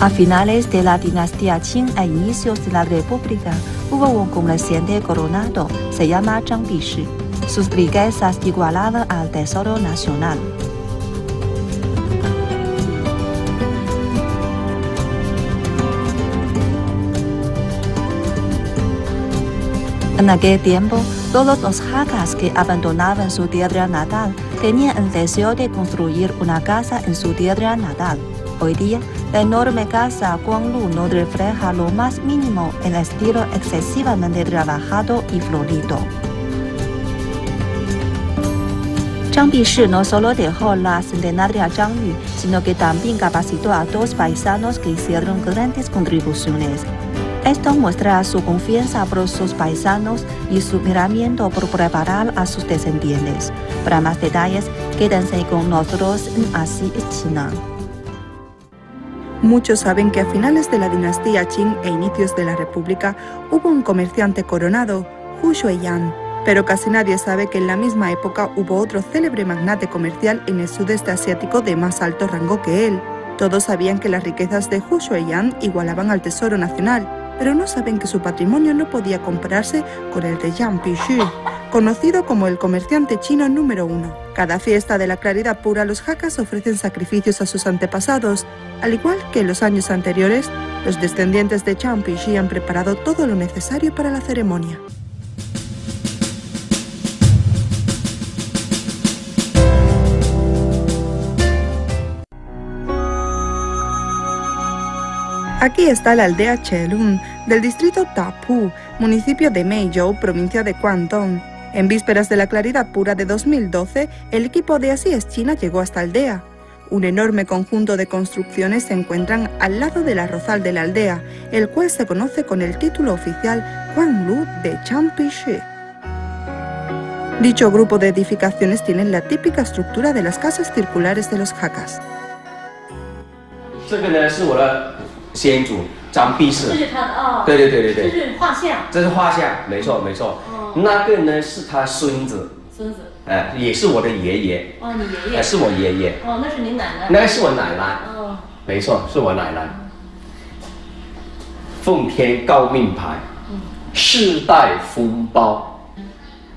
A finales de la dinastía Qing e inicios de la República hubo un comerciante coronado, se llama Zhang Bishi. Sus riquezas igualaban al tesoro nacional. En aquel tiempo, todos los jacas que abandonaban su tierra natal tenían el deseo de construir una casa en su tierra natal. Hoy día, la enorme casa Guanglu no refleja lo más mínimo el estilo excesivamente trabajado y florido. Zhang Bishi no solo dejó la centenaria Zhang Yu, sino que también capacitó a dos paisanos que hicieron grandes contribuciones. Esto muestra su confianza por sus paisanos y su miramiento por preparar a sus descendientes. Para más detalles, quédense con nosotros en Así China. Muchos saben que a finales de la dinastía Qing e inicios de la República hubo un comerciante coronado, Hu Shuiyan, pero casi nadie sabe que en la misma época hubo otro célebre magnate comercial en el sudeste asiático de más alto rango que él. Todos sabían que las riquezas de Hu Shuiyan igualaban al tesoro nacional, pero no saben que su patrimonio no podía compararse con el de Yang Pixu, conocido como el comerciante chino número uno. Cada fiesta de la claridad pura los jacas ofrecen sacrificios a sus antepasados. Al igual que en los años anteriores, los descendientes de Chang Pixi han preparado todo lo necesario para la ceremonia. Aquí está la aldea Chelun, del distrito Tapu, municipio de Meizhou, provincia de Guangdong. En vísperas de la claridad pura de 2012, el equipo de Así es China llegó a esta aldea. Un enorme conjunto de construcciones se encuentran al lado del arrozal de la aldea, el cual se conoce con el título oficial Guanglu de Changpishi. Dicho grupo de edificaciones tienen la típica estructura de las casas circulares de los Hakkas. 先祖张弼士，这是他的哦，对对对对对，这是画像，这是画像，没错没错。哦，那个呢是他孙子，孙子，哎、也是我的爷爷，哦，你爷哎、爷，是我爷爷，哦，那是您奶奶，那个是我奶奶，哦，没错，是我奶奶。奉天诰命牌，世代福包。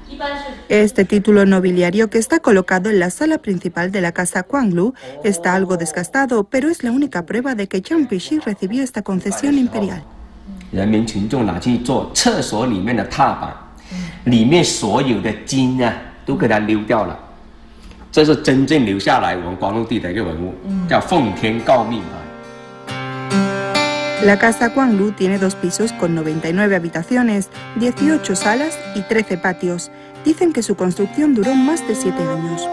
一般是 Este título nobiliario que está colocado en la sala principal de la casa Guanglu está algo desgastado, pero es la única prueba de que Jiang Pixi recibió esta concesión imperial. 人民群众拿去做厕所里面的踏板，里面所有的金啊都给它溜掉了。这是真正留下来我们光禄地的一个文物，叫奉天诰命牌。 La casa Guanglu tiene dos pisos con 99 habitaciones, 18 salas y 13 patios. Dicen que su construcción duró más de 7 años.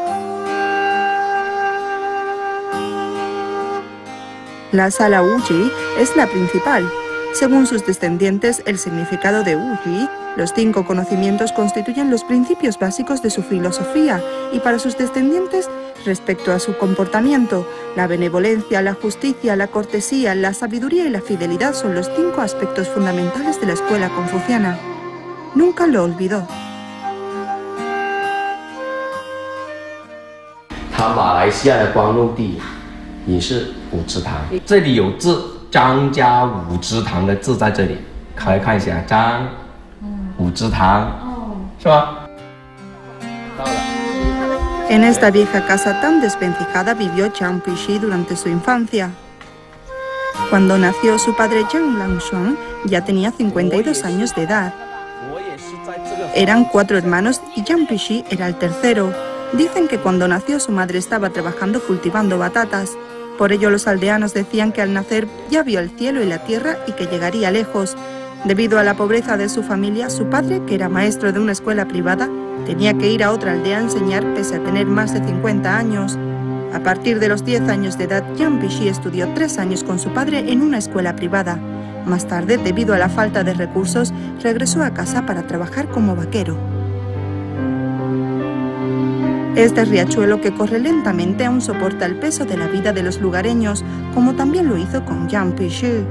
La sala Wuji es la principal. según sus descendientes, el significado de Wuji, los cinco conocimientos constituyen los principios básicos de su filosofía y para sus descendientes, respecto a su comportamiento, la benevolencia, la justicia, la cortesía, la sabiduría y la fidelidad son los cinco aspectos fundamentales de la escuela confuciana. Nunca lo olvidó. 它马来西亚的光禄地也是五池塘，这里有字张家五池塘的字在这里，可以看一下张五池塘，哦，是吧？到了。 En esta vieja casa tan desvencijada vivió Jiang Pixi durante su infancia. Cuando nació su padre Jiang Langshuang, ya tenía 52 años de edad. 我也是在这个 Eran cuatro hermanos y Jiang Pixi era el tercero. Dicen que cuando nació su madre estaba trabajando cultivando batatas. Por ello los aldeanos decían que al nacer ya vio el cielo y la tierra y que llegaría lejos. Debido a la pobreza de su familia, su padre, que era maestro de una escuela privada, tenía que ir a otra aldea a enseñar pese a tener más de 50 años. A partir de los 10 años de edad, Jiang Pixi estudió tres años con su padre en una escuela privada. Más tarde, debido a la falta de recursos, regresó a casa para trabajar como vaquero. Este riachuelo que corre lentamente aún soporta el peso de la vida de los lugareños, como también lo hizo con Jiang Pixi.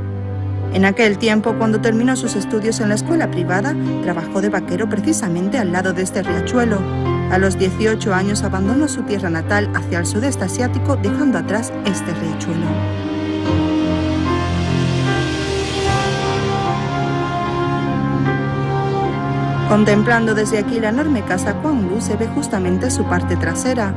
En aquel tiempo, cuando terminó sus estudios en la escuela privada, trabajó de vaquero precisamente al lado de este riachuelo. A los 18 años abandonó su tierra natal hacia el sudeste asiático, dejando atrás este riachuelo. Contemplando desde aquí la enorme casa Lu se ve justamente su parte trasera.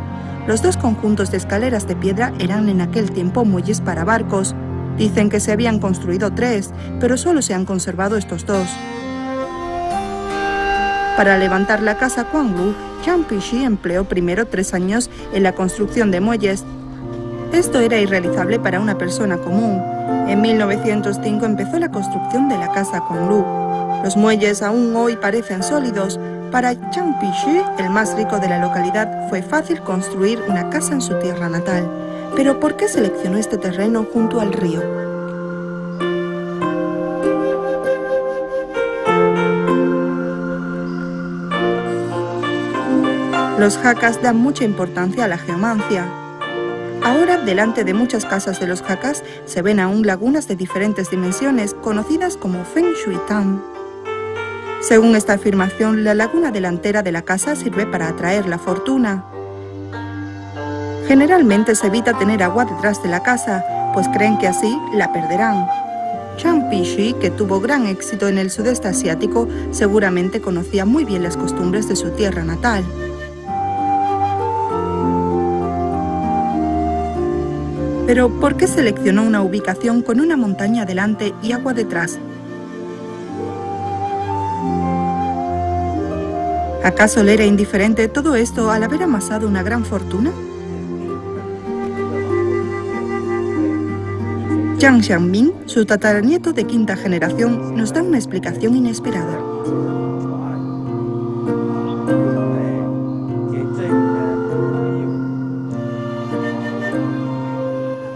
Los dos conjuntos de escaleras de piedra eran en aquel tiempo muelles para barcos. Dicen que se habían construido tres, pero solo se han conservado estos dos. Para levantar la casa Lu, Zhang Pixi empleó primero tres años en la construcción de muelles. Esto era irrealizable para una persona común. En 1905 empezó la construcción de la casa Lu. Los muelles aún hoy parecen sólidos. Para Zhang Pixi, el más rico de la localidad, fue fácil construir una casa en su tierra natal. Pero ¿por qué seleccionó este terreno junto al río? Los jacas dan mucha importancia a la geomancia. Ahora, delante de muchas casas de los jacas, se ven aún lagunas de diferentes dimensiones, conocidas como Feng Shui Tan. Según esta afirmación, la laguna delantera de la casa sirve para atraer la fortuna. Generalmente se evita tener agua detrás de la casa, pues creen que así la perderán. Chang Pishi, que tuvo gran éxito en el sudeste asiático, seguramente conocía muy bien las costumbres de su tierra natal. Pero ¿por qué seleccionó una ubicación con una montaña delante y agua detrás? ¿Acaso le era indiferente todo esto al haber amasado una gran fortuna? Zhang Xiangming, su tataranieto de quinta generación, nos da una explicación inesperada.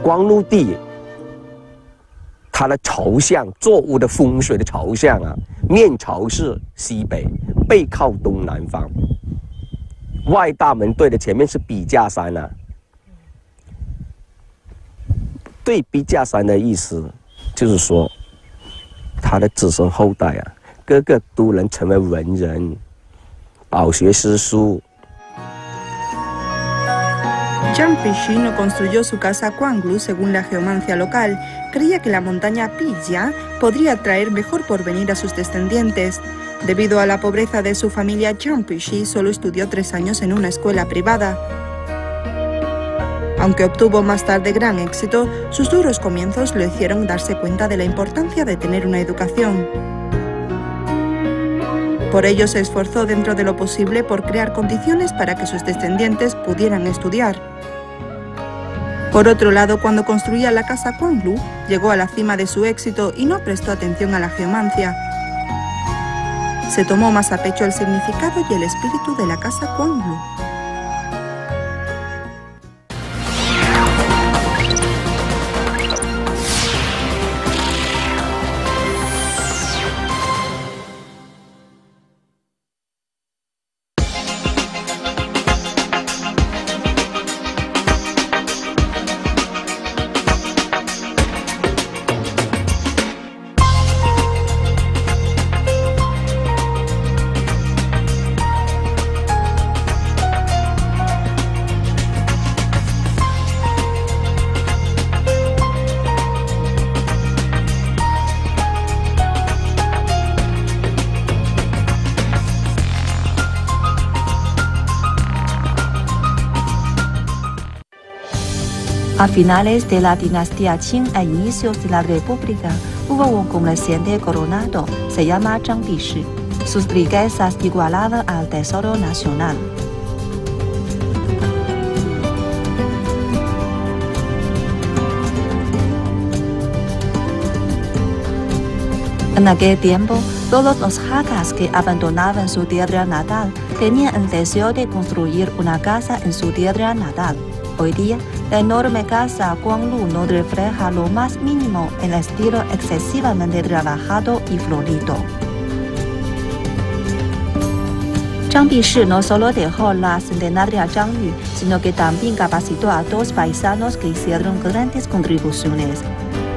Guanglu 地，它的朝向作物的风水的朝向啊，面朝是西北。背靠东南方，外大门对的前面是笔架山啊。对笔架山的意思，就是说，他的子孙后代啊，个个都能成为文人，饱学诗书。Zhang Pixi construyó su casa Guanglu según la geomancia local. Creía que la montaña Pijia podría traer mejor porvenir a sus descendientes. Debido a la pobreza de su familia, Zhang Pixi solo estudió tres años en una escuela privada. Aunque obtuvo más tarde gran éxito, sus duros comienzos le hicieron darse cuenta de la importancia de tener una educación. Por ello se esforzó dentro de lo posible por crear condiciones para que sus descendientes pudieran estudiar. Por otro lado, cuando construía la casa Lu, llegó a la cima de su éxito y no prestó atención a la geomancia. Se tomó más a pecho el significado y el espíritu de la casa Lu. A finales de la dinastía Qing e inicios de la República hubo un comerciante coronado, se llama Zhang Bishi. Sus riquezas igualaban al tesoro nacional. En aquel tiempo, todos los jacas que abandonaban su tierra natal tenían el deseo de construir una casa en su tierra natal. Hoy día, la enorme casa Guanglu no refleja lo más mínimo el estilo excesivamente trabajado y florido. Zhang Bishi no solo dejó la centenaria Zhang Yu, sino que también capacitó a dos paisanos que hicieron grandes contribuciones.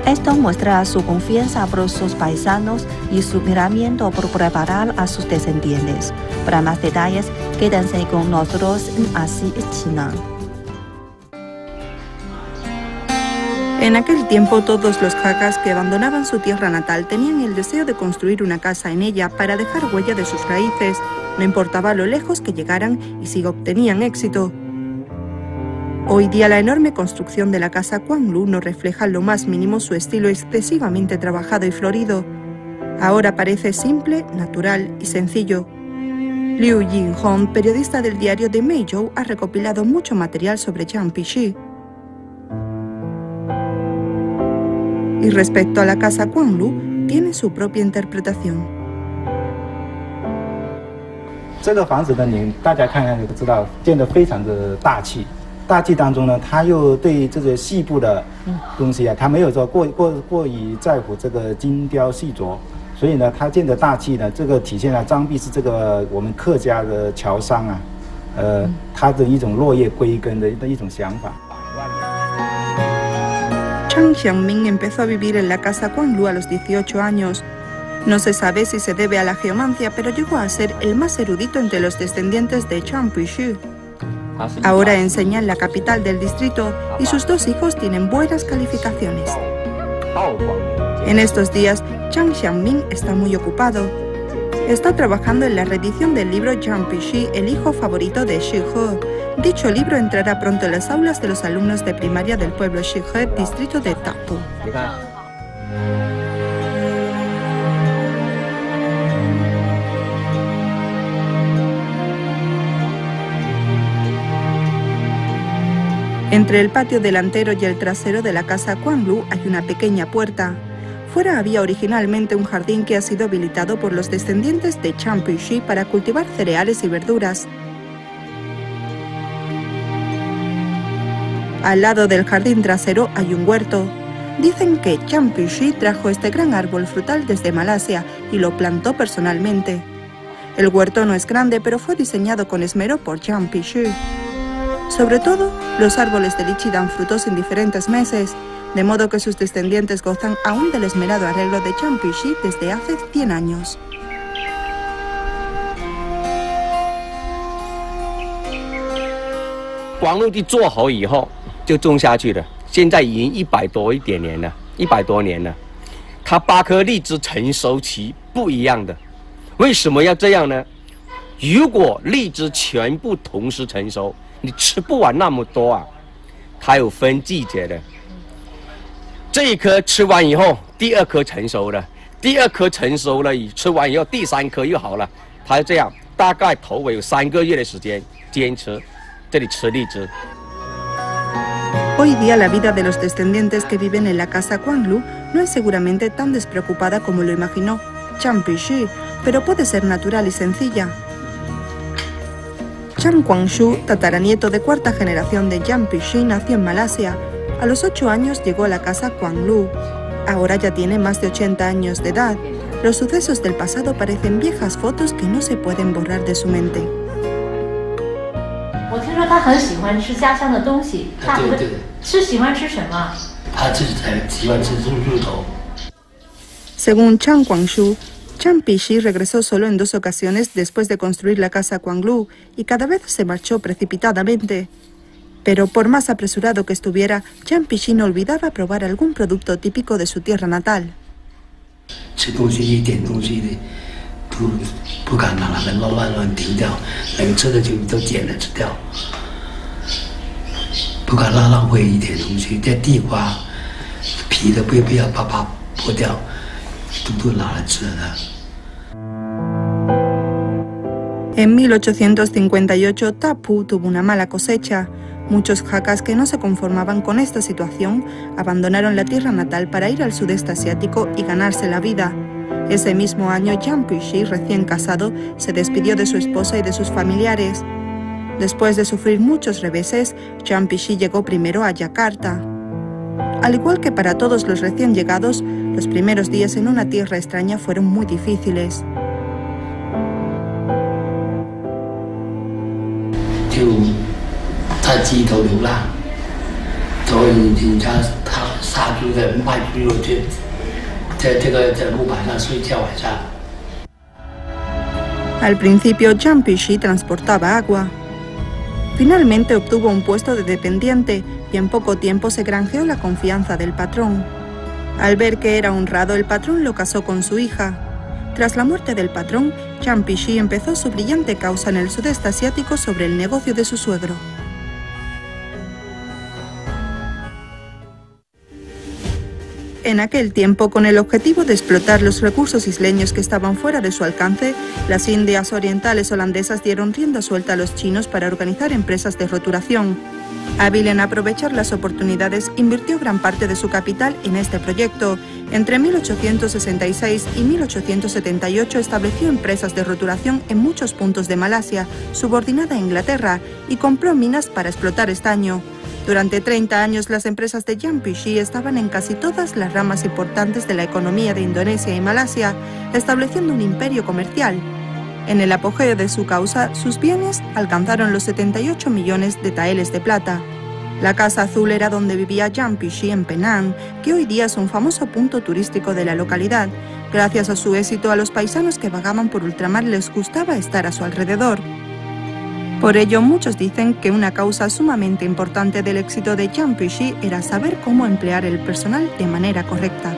Esto muestra su confianza por sus paisanos y su miramiento por preparar a sus descendientes. Para más detalles, quédense con nosotros en Así China. En aquel tiempo todos los jacas que abandonaban su tierra natal tenían el deseo de construir una casa en ella para dejar huella de sus raíces, no importaba lo lejos que llegaran y si obtenían éxito. Hoy día la enorme construcción de la casa Lu no refleja lo más mínimo su estilo excesivamente trabajado y florido. Ahora parece simple, natural y sencillo. Liu Jinghong, periodista del diario The Meizhou, ha recopilado mucho material sobre Zhang Pixi. Respecto a la casa Quanlu tiene su propia interpretación. 这个房子呢，你大家看看就知道，建得非常的大气。大气当中呢，它又对这些细部的东西啊，它没有说过过过于在乎这个精雕细琢，所以呢，它建的大气呢，这个体现了张弼是这个我们客家的侨商啊，呃，他的一种落叶归根的一种想法。Chang Xiangming empezó a vivir en la casa Guanglu a los 18 años. No se sabe si se debe a la geomancia, pero llegó a ser el más erudito entre los descendientes de Chang Puishu. Ahora enseña en la capital del distrito y sus dos hijos tienen buenas calificaciones. En estos días, Chang Xiangming está muy ocupado. Está trabajando en la reedición del libro Zhang Pixi, el hijo favorito de He. Dicho libro entrará pronto en las aulas de los alumnos de primaria del pueblo Xi He, distrito de Tapu. Entre el patio delantero y el trasero de la casa Lu hay una pequeña puerta. Fuera había originalmente un jardín que ha sido habilitado por los descendientes de Puixi para cultivar cereales y verduras. Al lado del jardín trasero hay un huerto. Dicen que Puixi trajo este gran árbol frutal desde Malasia y lo plantó personalmente. El huerto no es grande, pero fue diseñado con esmero por Puixi. Sobre todo, los árboles de lichi dan frutos en diferentes meses, de modo que sus descendientes gozan aún del esmerado arreglo de Champishi desde hace 100 años. 广路地做好以后就种下去了，现在已经一百多一点年了，一百多年了。它八颗荔枝成熟期不一样的，为什么要这样呢？如果荔枝全部同时成熟，你吃不完那么多啊，它有分季节的。这一颗吃完以后，第二颗成熟了，第二颗成熟了，吃完以后第三颗又好了，它这样大概头尾有三个月的时间坚持这里吃荔枝。Hoy día la vida de los descendientes que viven en la casa Guanglu no es seguramente tan despreocupada como lo imaginó Chang Pixi, pero puede ser natural y sencilla. Chang Guangshu, tataranieto de cuarta generación de Jiang Pixi, nació en Malasia. a los ocho años llegó a la casa Guanglu. Ahora ya tiene más de 80 años de edad. Los sucesos del pasado parecen viejas fotos que no se pueden borrar de su mente. Según Chang Guangshu, Chang Pixi regresó solo en dos ocasiones después de construir la casa Guanglu y cada vez se marchó precipitadamente. Pero por más apresurado que estuviera, Pixi no olvidaba probar algún producto típico de su tierra natal. En 1858, Tapu tuvo una mala cosecha. Muchos jacas que no se conformaban con esta situación abandonaron la tierra natal para ir al sudeste asiático y ganarse la vida. Ese mismo año, Jiang Puixi, recién casado, se despidió de su esposa y de sus familiares. Después de sufrir muchos reveses, Jiang Puixi llegó primero a Yakarta. Al igual que para todos los recién llegados, los primeros días en una tierra extraña fueron muy difíciles. Al principio, Jiang Pixi transportaba agua. Finalmente obtuvo un puesto de dependiente y en poco tiempo se granjeó la confianza del patrón. Al ver que era honrado, el patrón lo casó con su hija. Tras la muerte del patrón, Chang Pishi empezó su brillante causa en el sudeste asiático sobre el negocio de su suegro. En aquel tiempo, con el objetivo de explotar los recursos isleños que estaban fuera de su alcance, las Indias orientales holandesas dieron rienda suelta a los chinos para organizar empresas de roturación. Hábil en aprovechar las oportunidades, invirtió gran parte de su capital en este proyecto. Entre 1866 y 1878 estableció empresas de roturación en muchos puntos de Malasia, subordinada a Inglaterra, y compró minas para explotar estaño. Durante 30 años las empresas de Jampishi estaban en casi todas las ramas importantes de la economía de Indonesia y Malasia, estableciendo un imperio comercial. En el apogeo de su causa, sus bienes alcanzaron los 78 millones de taeles de plata. La Casa Azul era donde vivía Jampishi en Penang, que hoy día es un famoso punto turístico de la localidad. Gracias a su éxito, a los paisanos que vagaban por ultramar les gustaba estar a su alrededor. Por ello, muchos dicen que una causa sumamente importante del éxito de Jiang Puixi era saber cómo emplear el personal de manera correcta.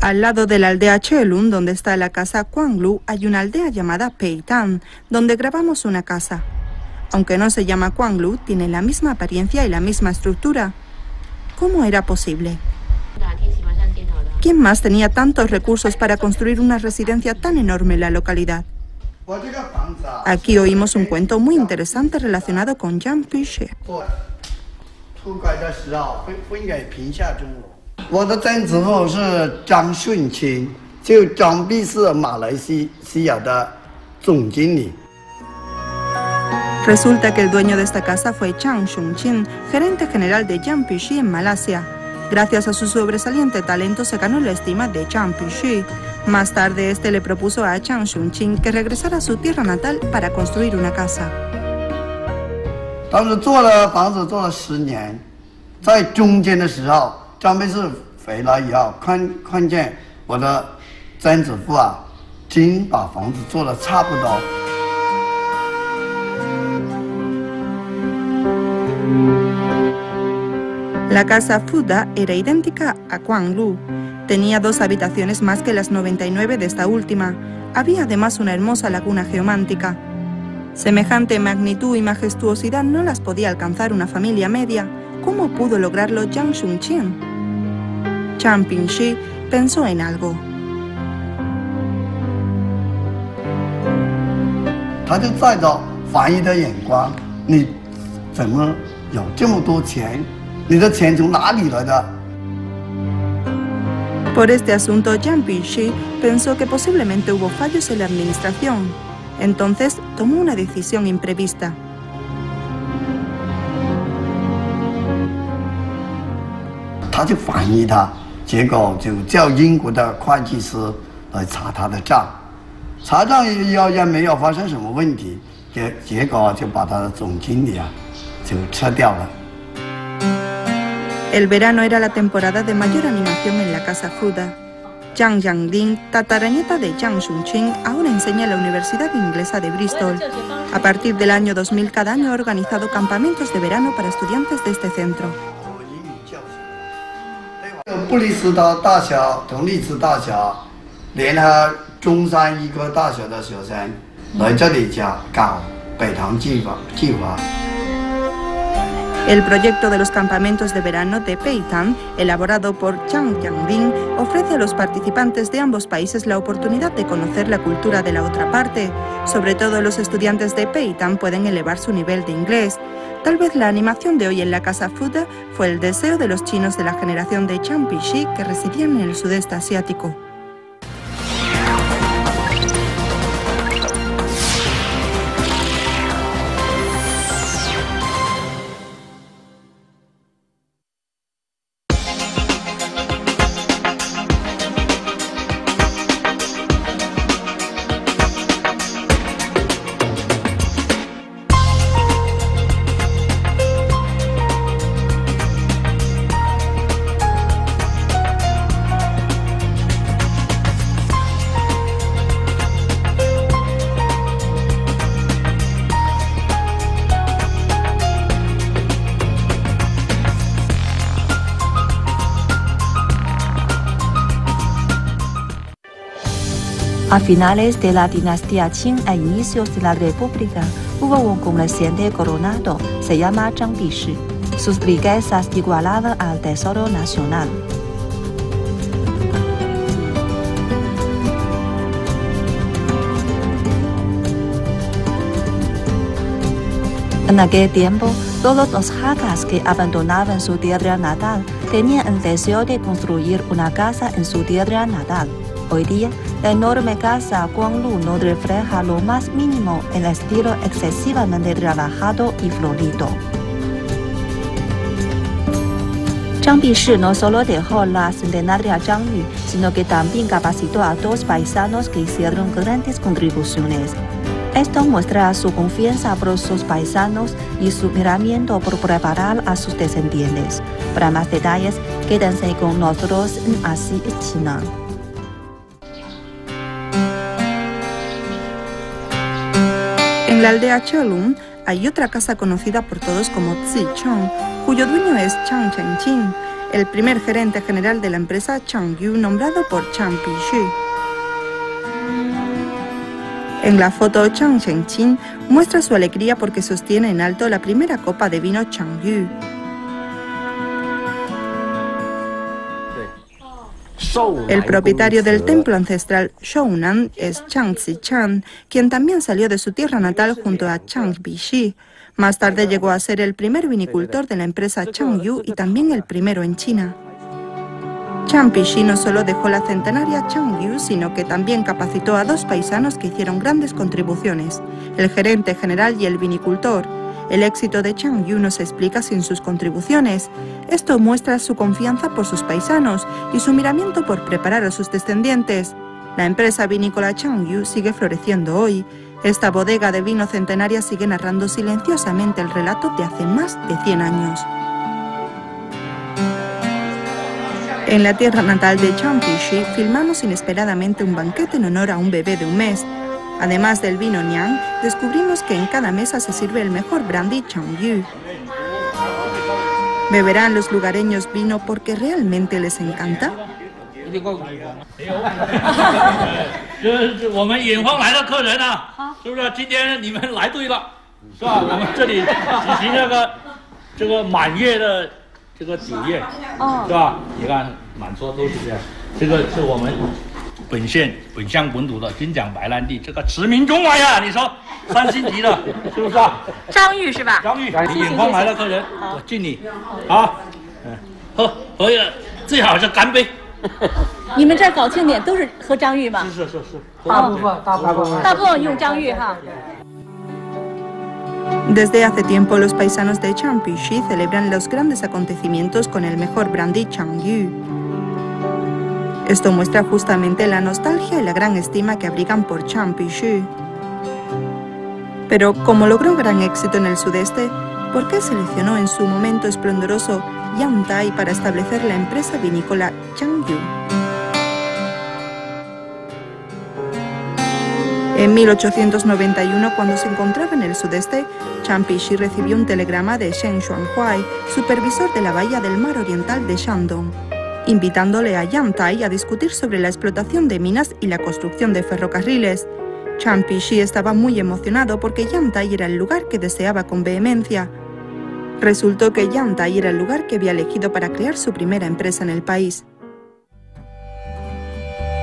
Al lado de la aldea Chelun, donde está la casa Kuanglu, hay una aldea llamada Peitan, donde grabamos una casa. Aunque no se llama Kuanglu, tiene la misma apariencia y la misma estructura. ¿Cómo era posible? ¿Quién más tenía tantos recursos para construir una residencia tan enorme en la localidad? Aquí oímos un cuento muy interesante relacionado con Jean Piche. Resulta que el dueño de esta casa fue Chang Shunqin, gerente general de Jiang Pishi en Malasia. Gracias a su sobresaliente talento se ganó la estima de Chang Pishi. Más tarde este le propuso a Chang Shunqin que regresara a su tierra natal para construir una casa. La casa Fuda era idéntica a Kuang-lu. Tenía dos habitaciones más que las 99 de esta última. Había además una hermosa laguna geomántica. Semejante magnitud y majestuosidad no las podía alcanzar una familia media. ¿Cómo pudo lograrlo Jiang Shunqin? Chang Pingxi pensó en algo. 你的钱从哪里来的？” Por este asunto, Jan Pichy pensó que posiblemente hubo fallos en la administración. Entonces tomó una decisión imprevista. Él 就查账也要也没有发生什么问题，结结果就把他的总经理啊就撤掉了。El verano era la temporada de mayor animación en la casa Fuda. Zhang Yanglin, tataranieta de Zhang Shunqing, ahora enseña en la Universidad Inglesa de Bristol. A partir del año 2000 cada año ha organizado campamentos de verano para estudiantes de este centro. El proyecto de los campamentos de verano de Peitan, elaborado por Zhang Yanglin, ofrece a los participantes de ambos países la oportunidad de conocer la cultura de la otra parte. Sobre todo los estudiantes de Peitan pueden elevar su nivel de inglés. Tal vez la animación de hoy en la Casa Fuda fue el deseo de los chinos de la generación de Chang Pishi que residían en el sudeste asiático. Finales de la dinastía Qing e inicios de la República hubo un comerciante coronado, se llama Zhang Bishi. Sus riquezas igualaban al tesoro nacional. En aquel tiempo, todos los jacas que abandonaban su tierra natal tenían el deseo de construir una casa en su tierra natal. Hoy día, la enorme casa Guanglu no refleja lo más mínimo el estilo excesivamente trabajado y florido. Zhang Bishi no solo dejó la centenaria Zhangyu, sino que también capacitó a dos paisanos que hicieron grandes contribuciones. Esto muestra su confianza por sus paisanos y su miramiento por preparar a sus descendientes. Para más detalles, quédense con nosotros en Así China. En la aldea Chelun hay otra casa conocida por todos como Zichong, cuyo dueño es Chang Chengqing, el primer gerente general de la empresa Changyu nombrado por Chang Bishi. En la foto, Chang Chengqing muestra su alegría porque sostiene en alto la primera copa de vino Changyu. El propietario del templo ancestral Shounan es Chang Zichan, quien también salió de su tierra natal junto a Chang Bishi. Más tarde llegó a ser el primer vinicultor de la empresa Changyu y también el primero en China. Chang Bishi no solo dejó la centenaria Changyu, sino que también capacitó a dos paisanos que hicieron grandes contribuciones, el gerente general y el vinicultor. El éxito de Changyu no se explica sin sus contribuciones. Esto muestra su confianza por sus paisanos y su miramiento por preparar a sus descendientes. La empresa vinícola Changyu sigue floreciendo hoy. Esta bodega de vino centenaria sigue narrando silenciosamente el relato de hace más de 100 años. En la tierra natal de Chang filmamos inesperadamente un banquete en honor a un bebé de un mes. Además del vino Niang, descubrimos que en cada mesa se sirve el mejor brandy Changyu. ¿Beberán los lugareños vino porque realmente les encanta? 本县本乡本土的金奖白兰地，这个驰名中外呀！你说三星级的，是不是啊？张玉是吧？张玉，你眼光来了客人，我敬你，好，嗯，喝，可以了，最好是干杯。你们这搞庆典都是喝张玉吗？是是是，大部分大部分大部分用张玉哈。Desde hace tiempo, los paisanos de Champisí celebran los grandes acontecimientos con el mejor brandy Champi. Esto muestra justamente la nostalgia y la gran estima que abrigan por Changpishi. Pero como logró gran éxito en el sudeste, ¿por qué seleccionó en su momento esplendoroso Yantai para establecer la empresa vinícola Changyu? En 1891, cuando se encontraba en el sudeste, Champishi recibió un telegrama de Shen Xuanhuai, supervisor de la bahía del mar oriental de Shandong, invitándole a Yantai a discutir sobre la explotación de minas y la construcción de ferrocarriles. Champishi estaba muy emocionado porque Yantai era el lugar que deseaba con vehemencia. Resultó que Yantai era el lugar que había elegido para crear su primera empresa en el país.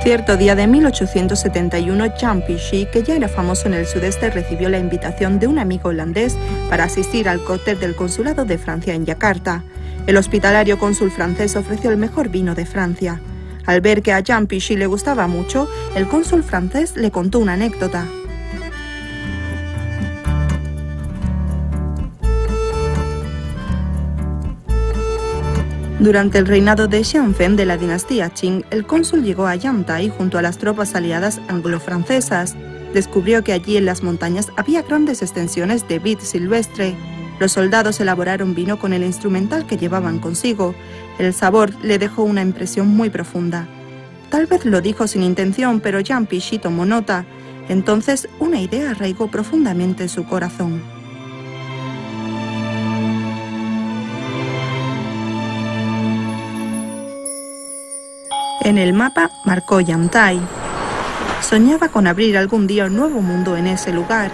Cierto día de 1871, Champishi, que ya era famoso en el sudeste, recibió la invitación de un amigo holandés para asistir al cóctel del consulado de Francia en Yakarta. El hospitalario cónsul francés ofreció el mejor vino de Francia. Al ver que a Champishi le gustaba mucho, el cónsul francés le contó una anécdota. Durante el reinado de Xianfen de la dinastía Qing, el cónsul llegó a Yantai junto a las tropas aliadas anglo-francesas. Descubrió que allí en las montañas había grandes extensiones de vid silvestre. Los soldados elaboraron vino con el instrumental que llevaban consigo. El sabor le dejó una impresión muy profunda. Tal vez lo dijo sin intención, pero Yang Pishi tomó nota. Entonces una idea arraigó profundamente en su corazón. En el mapa marcó Yantai. Soñaba con abrir algún día un nuevo mundo en ese lugar.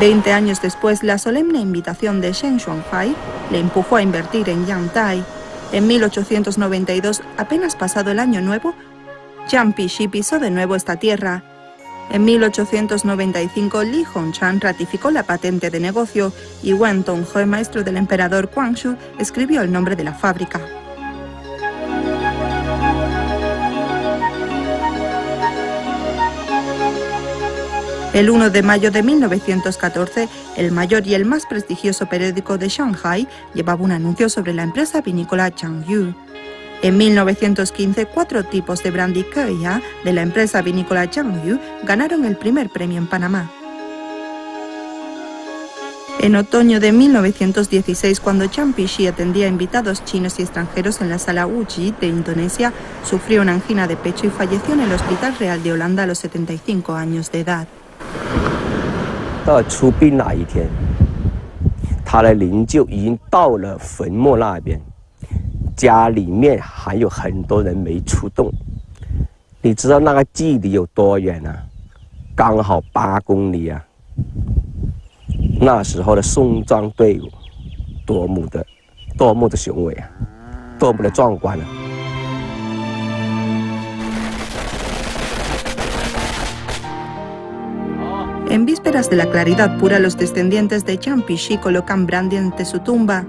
Veinte años después, la solemne invitación de Shen Shuanghai le empujó a invertir en Yangtai. En 1892, apenas pasado el año nuevo, Jiang Pixi pisó de nuevo esta tierra. En 1895, Li Hongchan ratificó la patente de negocio y Wen Tonghe, maestro del emperador Guangxu, escribió el nombre de la fábrica. El 1 de mayo de 1914, el mayor y el más prestigioso periódico de Shanghai llevaba un anuncio sobre la empresa vinícola Changyu. En 1915, cuatro tipos de brandy Keia de la empresa vinícola Changyu ganaron el primer premio en Panamá. En otoño de 1916, cuando Chiang Pixi atendía invitados chinos y extranjeros en la sala Uji de Indonesia, sufrió una angina de pecho y falleció en el Hospital Real de Holanda a los 75 años de edad. 到出殡那一天，他的灵柩已经到了坟墓那边，家里面还有很多人没出动。你知道那个距离有多远啊？刚好八公里啊！那时候的送葬队伍，多么的、多么的雄伟啊，多么的壮观啊！En vísperas de la claridad pura, los descendientes de Chiang Pixi colocan brandy ante su tumba.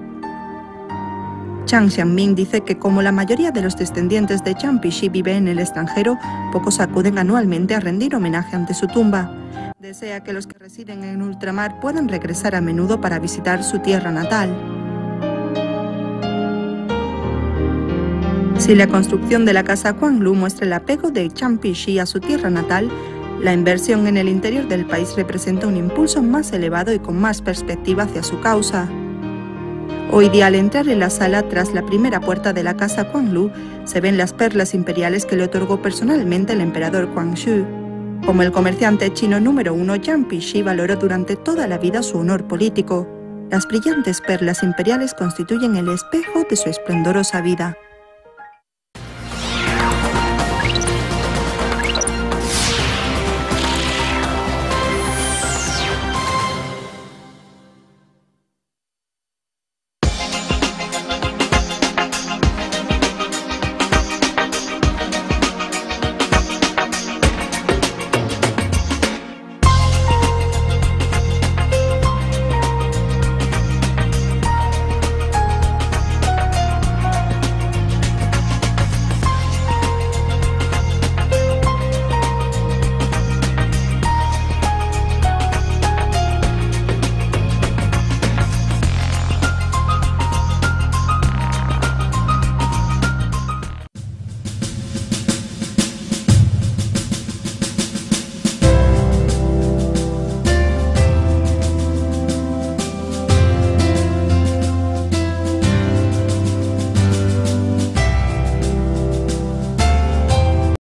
Chang Xianming dice que como la mayoría de los descendientes de Chiang Pixi vive en el extranjero, pocos acuden anualmente a rendir homenaje ante su tumba. Desea que los que residen en ultramar puedan regresar a menudo para visitar su tierra natal. Si la construcción de la casa Guanglu muestra el apego de Chiang Pixi a su tierra natal, la inversión en el interior del país representa un impulso más elevado y con más perspectiva hacia su causa. Hoy día al entrar en la sala tras la primera puerta de la casa Guanglu se ven las perlas imperiales que le otorgó personalmente el emperador Guangxu. Como el comerciante chino número uno, Jiang Pixi valoró durante toda la vida su honor político. Las brillantes perlas imperiales constituyen el espejo de su esplendorosa vida.